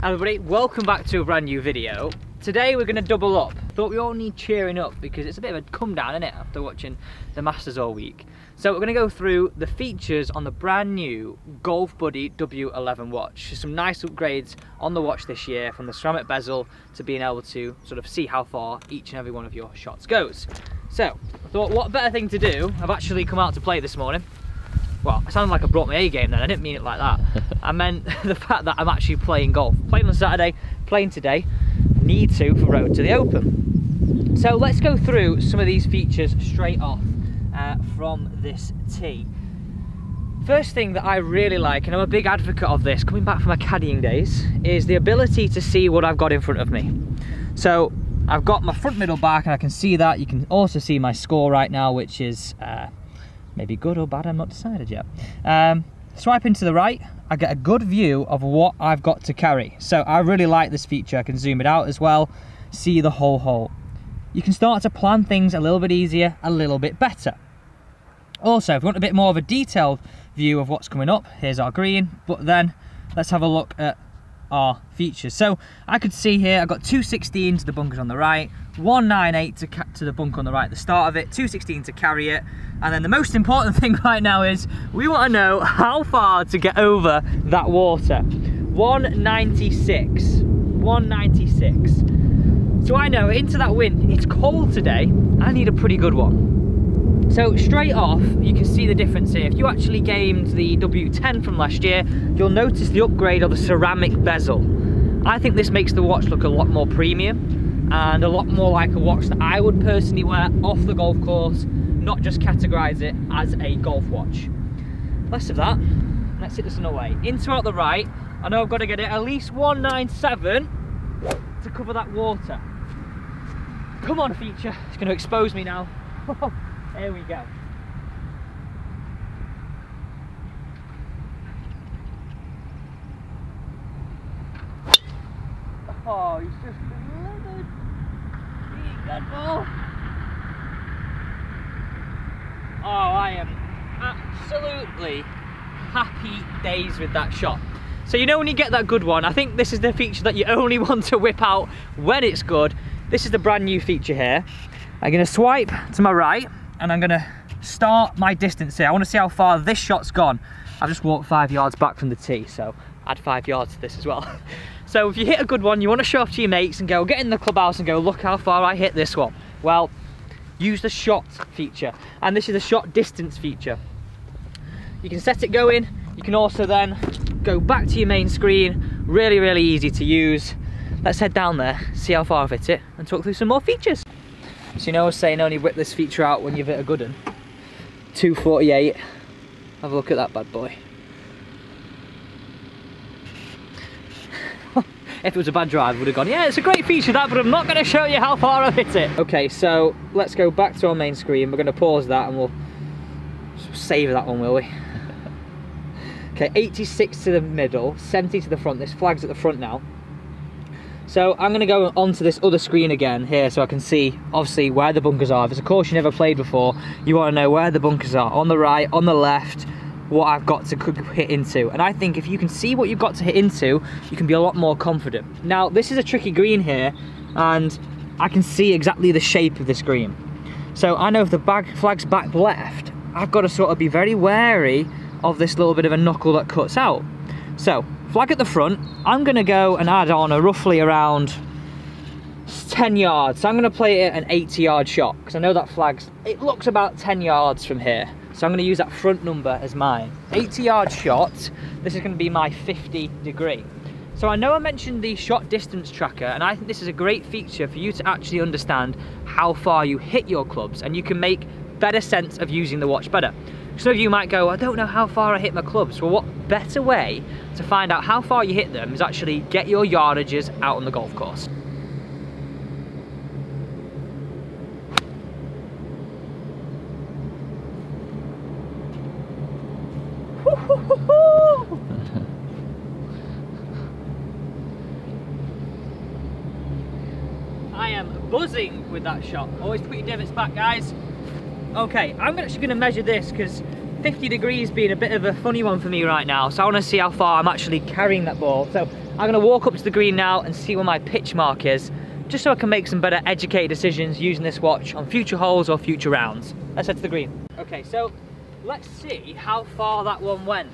Everybody, welcome back to a brand new video. Today we're going to double up. Thought we all need cheering up because it's a bit of a come down, isn't it, after watching the Masters all week. So we're going to go through the features on the brand new Golf Buddy W11 watch. Some nice upgrades on the watch this year from the ceramic bezel to being able to sort of see how far each and every one of your shots goes. So, I thought what better thing to do, I've actually come out to play this morning well, it sounded like I brought my A game then, I didn't mean it like that. I meant the fact that I'm actually playing golf. Playing on Saturday, playing today, need to for Road to the Open. So let's go through some of these features straight off uh, from this tee. First thing that I really like, and I'm a big advocate of this, coming back from my caddying days, is the ability to see what I've got in front of me. So I've got my front middle back and I can see that. You can also see my score right now, which is uh, maybe good or bad, I'm not decided yet. Um, swiping to the right, I get a good view of what I've got to carry. So I really like this feature. I can zoom it out as well, see the whole hole. You can start to plan things a little bit easier, a little bit better. Also, if you want a bit more of a detailed view of what's coming up, here's our green, but then let's have a look at our features. So I could see here, I've got 216 to the bunkers on the right, 198 to, to the bunker on the right at the start of it, 216 to carry it, and then the most important thing right now is we want to know how far to get over that water. 196, 196. So I know into that wind, it's cold today, I need a pretty good one. So straight off, you can see the difference here. If you actually gamed the W10 from last year, you'll notice the upgrade of the ceramic bezel. I think this makes the watch look a lot more premium and a lot more like a watch that I would personally wear off the golf course, not just categorize it as a golf watch. Less of that, let's hit this another way. Into out the right, I know I've got to get it at least 197 to cover that water. Come on feature, it's going to expose me now. There we go. Oh, he's just delivered. Good ball. Oh, I am absolutely happy days with that shot. So you know when you get that good one, I think this is the feature that you only want to whip out when it's good. This is the brand new feature here. I'm gonna swipe to my right and I'm gonna start my distance here. I wanna see how far this shot's gone. I've just walked five yards back from the tee, so add five yards to this as well. so if you hit a good one, you wanna show off to your mates and go, get in the clubhouse and go, look how far I hit this one. Well, use the shot feature. And this is a shot distance feature. You can set it going, you can also then go back to your main screen, really, really easy to use. Let's head down there, see how far I've hit it, and talk through some more features. So you know I was saying only whip this feature out when you've hit a good one. 248. Have a look at that bad boy. if it was a bad drive, I would have gone, yeah, it's a great feature that, but I'm not going to show you how far I've hit it. Okay, so let's go back to our main screen. We're going to pause that and we'll save that one, will we? okay, 86 to the middle, 70 to the front. This flag's at the front now. So I'm going to go onto this other screen again here so I can see obviously where the bunkers are. If it's a course you never played before, you want to know where the bunkers are. On the right, on the left, what I've got to hit into. And I think if you can see what you've got to hit into, you can be a lot more confident. Now, this is a tricky green here, and I can see exactly the shape of this green. So I know if the bag flag's back left, I've got to sort of be very wary of this little bit of a knuckle that cuts out. So flag at the front, I'm gonna go and add on a roughly around 10 yards. So I'm gonna play it an 80 yard shot because I know that flag's, it looks about 10 yards from here. So I'm gonna use that front number as mine. 80 yard shot, this is gonna be my 50 degree. So I know I mentioned the shot distance tracker and I think this is a great feature for you to actually understand how far you hit your clubs and you can make better sense of using the watch better. Some of you might go, I don't know how far I hit my clubs. Well, what better way to find out how far you hit them is actually get your yardages out on the golf course. I am buzzing with that shot. Always put your divots back, guys. Okay, I'm actually going to measure this because 50 degrees being a bit of a funny one for me right now. So I want to see how far I'm actually carrying that ball. So I'm gonna walk up to the green now and see where my pitch mark is, just so I can make some better educated decisions using this watch on future holes or future rounds. Let's head to the green. Okay, so let's see how far that one went.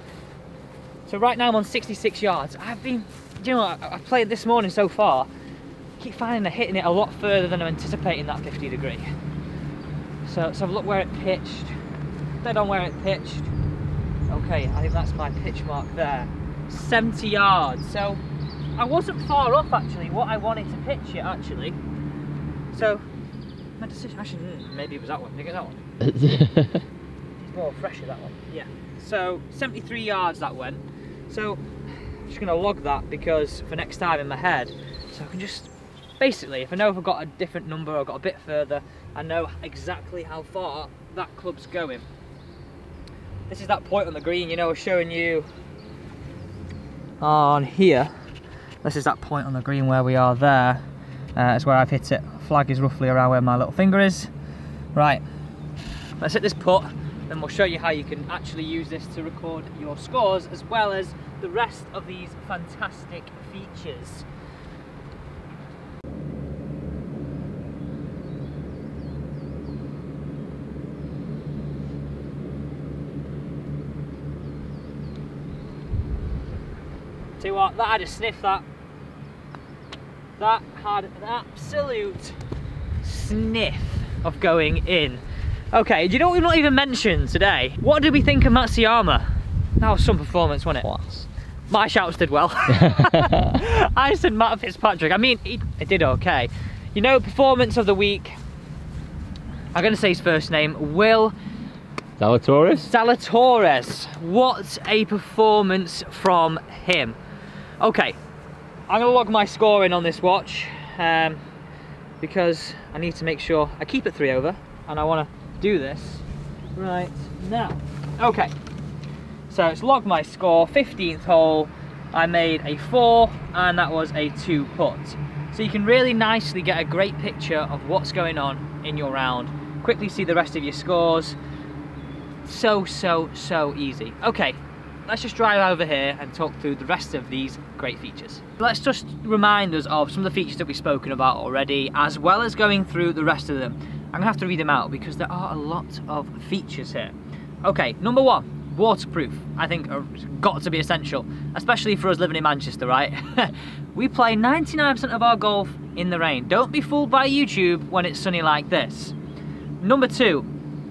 So right now I'm on 66 yards. I've been, you know, I, I played this morning so far, keep finding I'm hitting it a lot further than I'm anticipating that 50 degree. So let's have a look where it pitched. Dead on where it pitched. Okay, I think that's my pitch mark there. 70 yards. So I wasn't far off actually what I wanted to pitch it actually. So my decision actually maybe it was that one. Did you get that one? it's more fresher that one. Yeah. So 73 yards that went. So I'm just gonna log that because for next time in my head, so I can just basically if I know if I've got a different number or got a bit further, I know exactly how far that club's going. This is that point on the green, you know, showing you on here. This is that point on the green where we are there. Uh, where I've hit it. Flag is roughly around where my little finger is. Right, let's hit this putt, then we'll show you how you can actually use this to record your scores as well as the rest of these fantastic features. See what, that had a sniff that. That had an absolute sniff of going in. Okay, do you know what we've not even mentioned today? What did we think of Matsuyama? That was some performance, wasn't it? Was. My shouts did well. I said Matt Fitzpatrick. I mean, he, he did okay. You know, performance of the week. I'm going to say his first name. Will Zalatoris? Zalatoris. What a performance from him. Okay, I'm gonna log my score in on this watch um, because I need to make sure I keep it three over and I wanna do this right now. Okay, so it's log my score, 15th hole, I made a four and that was a two putt. So you can really nicely get a great picture of what's going on in your round. Quickly see the rest of your scores. So, so, so easy. Okay, let's just drive over here and talk through the rest of these great features. Let's just remind us of some of the features that we've spoken about already, as well as going through the rest of them. I'm gonna have to read them out because there are a lot of features here. Okay, number one, waterproof. I think got to be essential, especially for us living in Manchester, right? we play 99% of our golf in the rain. Don't be fooled by YouTube when it's sunny like this. Number two,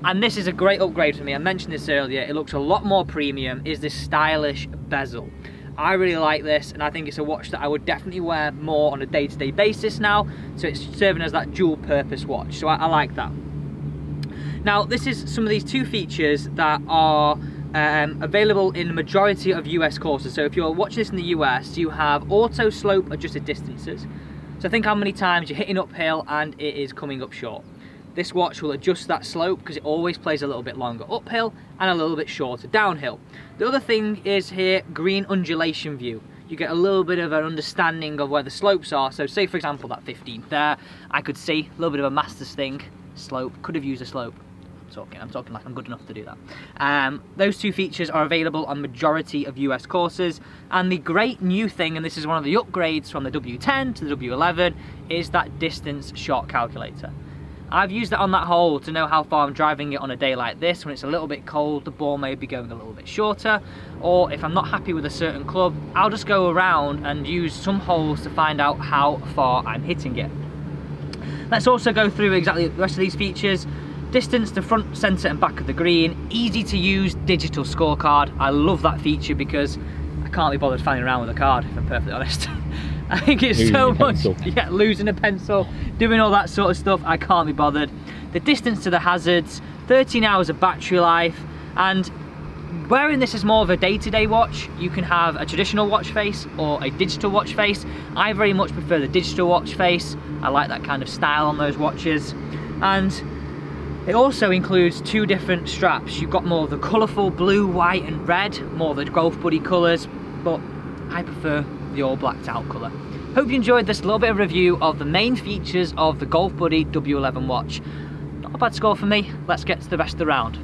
and this is a great upgrade for me, I mentioned this earlier, it looks a lot more premium, is this stylish bezel. I really like this and I think it's a watch that I would definitely wear more on a day-to-day -day basis now, so it's serving as that dual purpose watch, so I, I like that. Now this is some of these two features that are um, available in the majority of US courses. So if you're watching this in the US, you have auto slope adjusted distances. So think how many times you're hitting uphill and it is coming up short. This watch will adjust that slope because it always plays a little bit longer uphill and a little bit shorter downhill. The other thing is here, green undulation view. You get a little bit of an understanding of where the slopes are. So say for example that 15th there, I could see a little bit of a master's thing, slope, could have used a slope. I'm talking, I'm talking like I'm good enough to do that. Um, those two features are available on majority of US courses. And the great new thing, and this is one of the upgrades from the W10 to the W11, is that distance shot calculator. I've used it on that hole to know how far I'm driving it on a day like this when it's a little bit cold the ball may be going a little bit shorter or if I'm not happy with a certain club I'll just go around and use some holes to find out how far I'm hitting it. Let's also go through exactly the rest of these features distance to front, centre and back of the green, easy to use digital scorecard. I love that feature because I can't be bothered fanning around with a card if I'm perfectly honest. I think it's losing so much. Yeah, losing a pencil, doing all that sort of stuff, I can't be bothered. The distance to the hazards, 13 hours of battery life, and wearing this as more of a day-to-day -day watch, you can have a traditional watch face or a digital watch face. I very much prefer the digital watch face. I like that kind of style on those watches. And it also includes two different straps. You've got more of the colourful blue, white and red, more of the Golf Buddy colours, but I prefer the all blacked out colour. Hope you enjoyed this little bit of review of the main features of the Golf Buddy W11 watch. Not a bad score for me, let's get to the rest of the round.